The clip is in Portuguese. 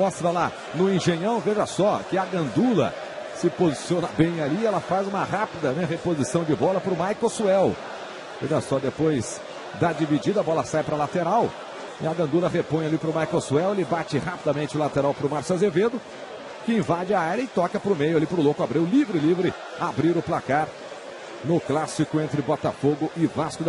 mostra lá no Engenhão, veja só, que a Gandula se posiciona bem ali, ela faz uma rápida né, reposição de bola para o Michael Suel. Veja só, depois da dividida, a bola sai para a lateral. E a Gandula repõe ali para o Michael Suel, ele bate rapidamente o lateral para o Márcio Azevedo, que invade a área e toca para o meio ali para o Louco. Abreu, livre, livre, abrir o placar no clássico entre Botafogo e Vasco da